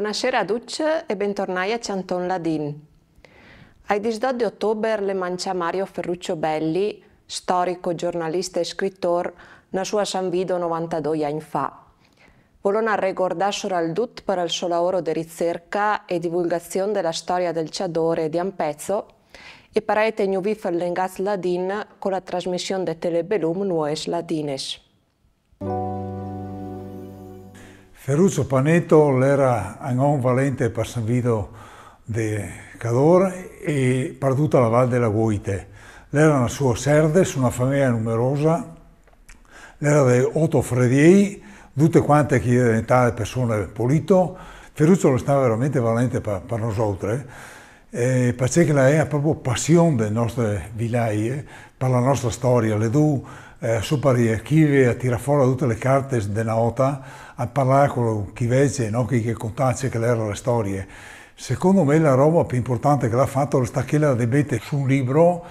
Buonasera a tutti e bentornati a Canton Ladin. Ai 18 di ottobre le mancia Mario Ferruccio Belli, storico, giornalista e scrittore, nasce a San Vido 92 anni fa. Volona ricordare al dut per il suo lavoro di ricerca e divulgazione della storia del Ciadore di Ampezzo e per aete nuovi fallengaz ladin con la trasmissione de Telebelum Nues Ladines. Ferruccio Paneto era un valente per San Vido di Cador e per tutta la Val della Guite. Era una sua serde, su una famiglia numerosa, era di otto frediei, tutte quante che diventate persone polito. Ferruccio lo stava veramente valente per, per noi, eh, perché ha proprio passione delle nostre villaie, per la nostra storia, le due eh, super archivi a tirare fuori tutte le carte della nota, a parlare con chi vede, no? chi che contasse che erano le storie. Secondo me la roba più importante che l'ha fatto è stata quella di mettere su un libro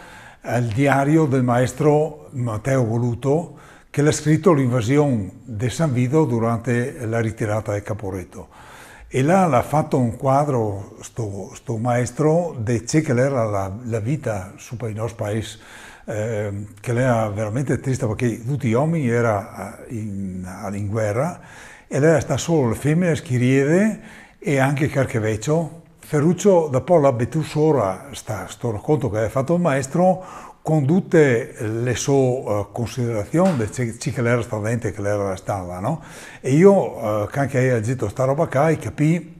il diario del maestro Matteo Voluto, che l'ha scritto l'invasione di San Vido durante la ritirata del Caporetto. E là l'ha fatto un quadro, sto, sto maestro, di ciò che era la, la vita su per il nostro paese eh, che era veramente triste perché tutti gli uomini erano eh, in, in, guerra e lei sta solo le femmine, schiriere e anche Carcheveccio. Ferruccio dopo la Betusora, sta, sto racconto che ha fatto il maestro, con tutte le sue uh, considerazioni ciò che era stata e che era stata, no? E io, uh, anche ho detto questa roba qua, capì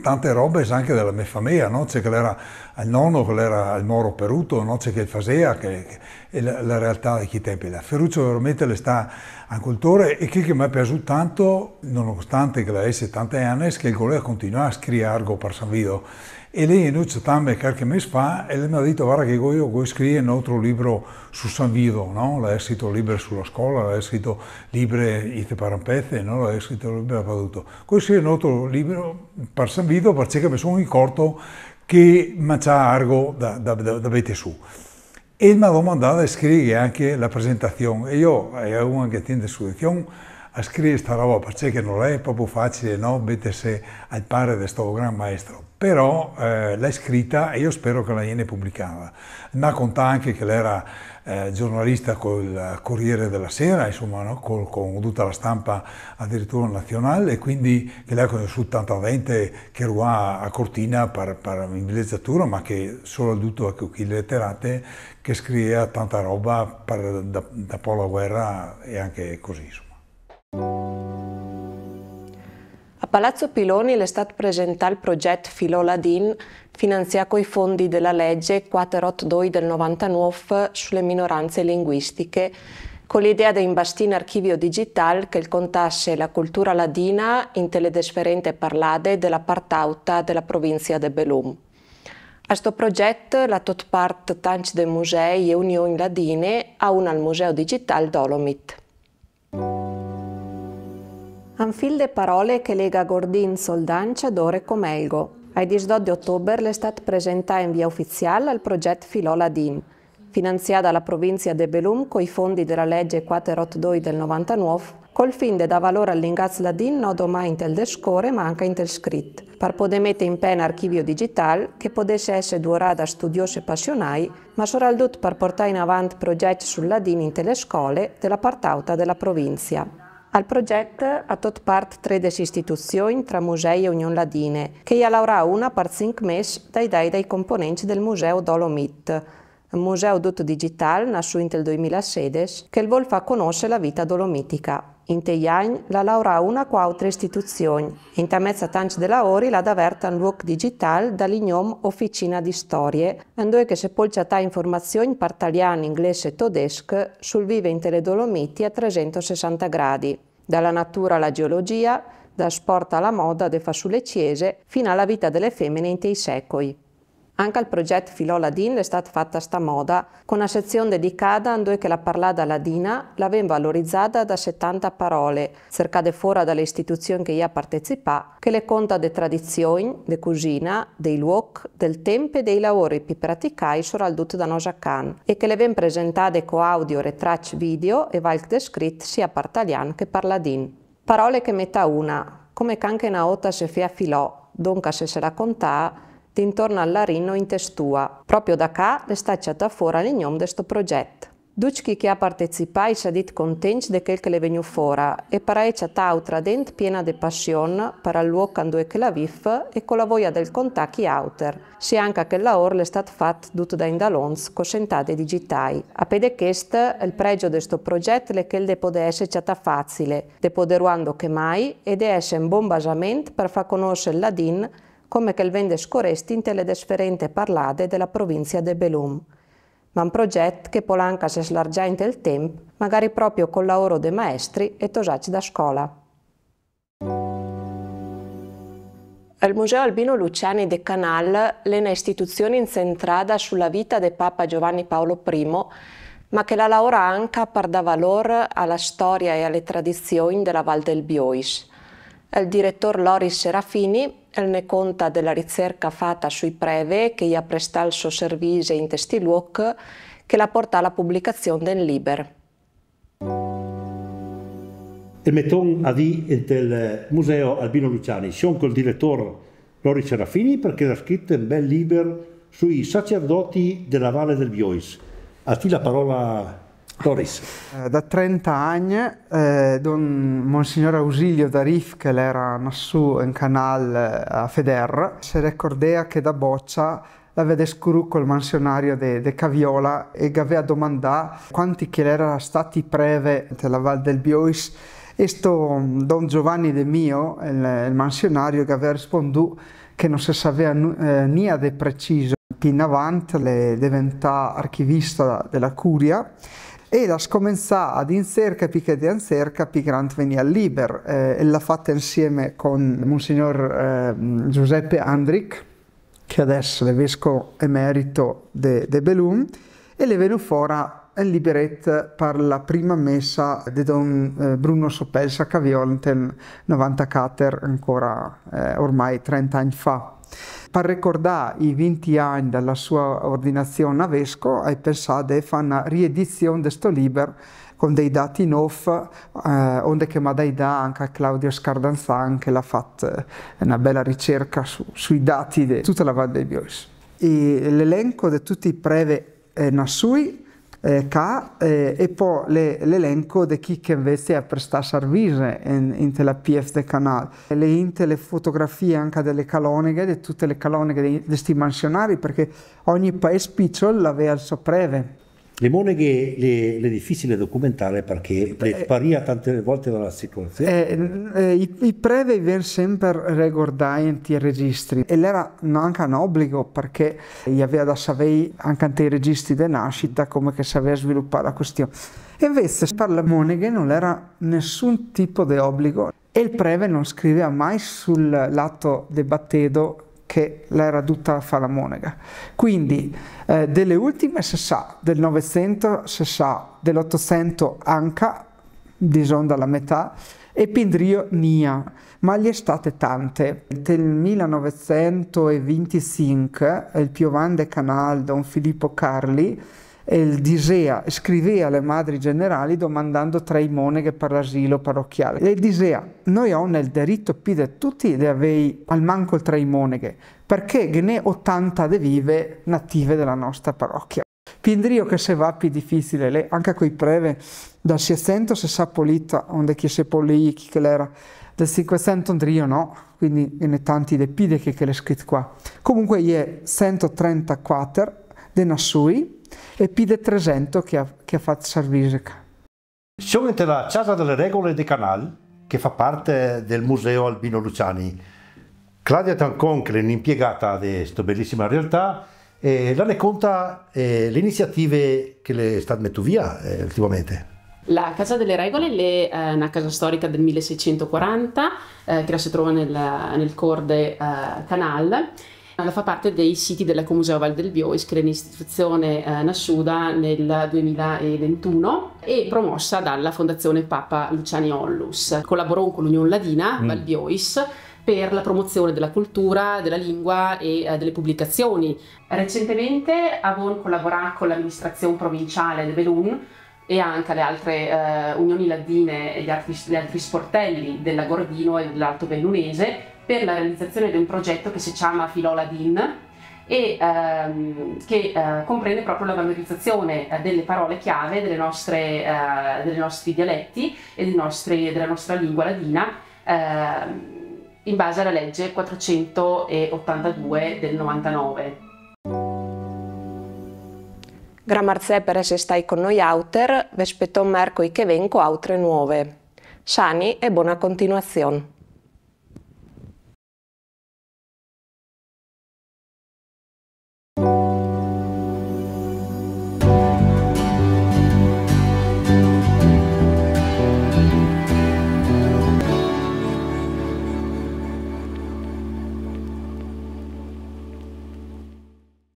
tante robe anche della mia famiglia, no? c'è che era il nonno, che era il moro peruto, no? c'è che faceva, che, che la, la, realtà di quei tempi. La Ferruccio veramente le sta a cultore e che, che mi è piaciuto tanto, nonostante che la avesse tanti anni, è che il voleva continuare a scrivere per San Vito Ele noite também quer que me fa, ele me ha dito, guarda che Goyo go scrive un altro libro su San Vido, no? L'ha scritto libre sulla scuola, l'ha scritto libre i te parampezze, no? L'ha scritto libre a Paduto. Go scrive un altro libro per San Vido perché mi sono ricordo che manca algo da, da, da, da vete su. E mi ha domandato di scrivere anche la presentazione. E io, è eh, una che tiene su edizione, a scrivere questa roba perché non è proprio facile no? mettersi al pari di questo gran maestro però eh, l'ha scritta e io spero che la viene pubblicata. Ma conta anche che lei era eh, giornalista col Corriere della Sera, insomma, no? con, con, tutta la stampa addirittura nazionale e quindi che lei ha conosciuto tanta gente che era a Cortina per, per villeggiatura, ma che soprattutto ecco, chi letterate che scriveva tanta roba per, da, da la guerra e anche così. Insomma. Palazzo Piloni è stato presentato il progetto Filoladin finanziato con i fondi della legge 482 del 99 sulle minoranze linguistiche con l'idea di imbastire archivio digitale che contasse la cultura ladina in teledesferente parlade della partauta della provincia de Belum. A questo progetto la tot part tanti dei musei e unioni ladine ha una al Museo Digital Dolomit. Un fil de parole che lega Gordin Soldancia d'Ore Comelgo. Ai 18 di ottobre è stata presentata in via ufficiale al progetto Filola DIN, finanziata dalla provincia de Belum con i fondi della legge 482 del 99, col fine di dare valore all'ingaz ladin non domai in descore ma anche in tel scritto, per poter mettere in pena archivio digitale che potesse essere durato da studiosi passionai, ma soprattutto per portare in avanti progetti sul ladin in tele scuole della partauta della provincia. Al progetto ha tot part tre des istituzioni tra musei e Unione Ladine, che ha lavorato una per cinque mesi dai dai dei componenti del Museo Dolomit, un museo tutto digitale nato nel 2016 che vuol far conoscere la vita dolomitica. In te anni la laura con altre istituzioni. In mezzo tanti della ori la daverta un luogo digitale dall'ignom Officina di Storie, dove che se polciata informazioni per italiano, inglese e tedesco sul vive in Teledolomiti a 360 gradi, dalla natura alla geologia, da sport alla moda, de sulle ciese, fino alla vita delle femmine in tei secoli. Anche il progetto Filò Ladin è stata fatta sta moda, con una sezione dedicata a dove la parlata ladina l'aveva valorizzata da 70 parole, cercate fuori dalle istituzioni che ha partecipato, che le conta de tradizioni, de cucina, dei luoghi, del tempo e dei lavori più praticati soprattutto da Nosacan, e che le vengono presentate con audio e tracce video e valc descrit sia per italiano che per ladin. Parole che metà una, come anche una ota se fia filò, donca se se raccontà intorno all'Arino in testua. Proprio da qua è stata fuori l'ignom di questo progetto. Ducchi che ha partecipato si dit contenti di quel che le venu fora e para c'è tautra dent piena di passione per il luogo dove che la vif e con la voglia del contacchi outer. Si anche che la or è stato fatto tutto da indalons con sentate digitai. A pede quest il pregio di questo progetto è che il de essere ciata facile, de poderuando che mai ed essere un buon basamento per far conoscere il ladin come che il vende scoresti in le differenti parlade della provincia de Belum ma un progetto che Polanca si slargia in del tempo, magari proprio col lavoro dei maestri e tosacci da scuola. Il Museo Albino Luciani de Canal è un'istituzione incentrata sulla vita del Papa Giovanni Paolo I, ma che la lavora anche per dare valore alla storia e alle tradizioni della Val del Biois. Il direttore Loris Serafini ne conta della ricerca fatta sui preve che gli ha prestato il suo servizio in Testiluoc che la porta alla pubblicazione del Liber. Il metton a di del Museo Albino Luciani, sono col direttore Lori Serafini perché ha scritto un bel libro sui sacerdoti della Valle del Biois. A ti la parola Doris. Eh, da 30 anni, eh, don Monsignor Ausilio Darif, che era nassù in canal eh, a Feder, si ricordava che da boccia l'aveva scuru il mansionario de, de Caviola e aveva domandato quanti che erano stati preve della Val del Biois e sto Don Giovanni De Mio, il, il mansionario, che aveva risposto che non si sapeva eh, niente preciso. Più in avanti diventa archivista della curia e la scommensa ad Insercapi che di Insercapi Grant venia liber eh, e l'ha fatta insieme con Monsignor eh, Giuseppe Andric che adesso è vescovo emerito de, de Belum e le venu fuori il liberet per la prima messa di Don eh, Bruno Sopelsa Caviol nel 94 ancora eh, ormai 30 anni fa per ricordare i 20 anni dalla sua ordinazione a vescovo, hai pensato di fare una riedizione di questo libro con dei dati nuovi, eh, onde che mi dai da anche a Claudio Scardanzan che l'ha fatto eh, una bella ricerca su, sui dati di tutta la Valle dei Biois. L'elenco di tutti i preve eh, nasui eh, ca, eh, e poi l'elenco di chi che invece ha prestato servizio in, in la PF del canale. Le inte le fotografie anche delle caloneghe, di tutte le caloneghe di questi mansionari, perché ogni paese piccolo aveva il suo preve. Le moneghe le, le difficile documentare perché le sparia tante volte dalla situazione. Eh, eh, i, I preve vengono sempre ricordati i registri e era anche un obbligo perché gli aveva da sapere anche nei registri di nascita come che sapeva sviluppare la questione. E invece per le moneghe non era nessun tipo di obbligo e il preve non scriveva mai sul lato del battedo che l'era tutta fa la monega. Quindi eh, delle ultime si sa, del Novecento si sa, dell'Ottocento anche, disonda la metà, e Pindrio nia, ma gli è state tante. Nel 1925 il più grande canale Don Filippo Carli il disea scriveva alle madri generali domandando tre moneghe per l'asilo parrocchiale. E disea, noi ho nel diritto pide tutti di avere al manco tre moneghe, perché ne 80 de vive native della nostra parrocchia. Pindrio che se va più difficile, lei, anche coi preve, dal 600 se sa polita, onde chi se polì, chi che l'era, del 500 andrio no, quindi ne tanti de pide che, che le scritto qua. Comunque è 134 de Nassui, e pide 300 che ha, che ha fatto servizio. Siamo la Casa delle Regole di Canal, che fa parte del Museo Albino Luciani. Claudia Tancon, che è un'impiegata di questa bellissima realtà, e la ne conta eh, le iniziative che le stanno mettendo via eh, ultimamente. La Casa delle Regole è eh, una casa storica del 1640 eh, che si trova nel, nel Corde eh, Canal fa parte dei siti dell'Ecomuseo Val del Biois, che è un'istituzione eh, nasciuta nel 2021 e promossa dalla Fondazione Papa Luciani Ollus. Collaborò con l'Unione Ladina mm. Val Biois per la promozione della cultura, della lingua e eh, delle pubblicazioni. Recentemente avevamo collaborato con l'amministrazione provinciale di Belun e anche alle altre eh, unioni ladine e gli altri, gli altri sportelli della Gordino e dell'Alto Bellunese per la realizzazione di un progetto che si chiama Filola Din e ehm, che eh, comprende proprio la valorizzazione eh, delle parole chiave delle nostre, eh, dei nostri dialetti e nostri, della nostra lingua ladina ehm, in base alla legge 482 del 99. Grazie per essere stati con noi auter, vi aspetto mercoledì che vengo altre nuove. Sani e buona continuazione.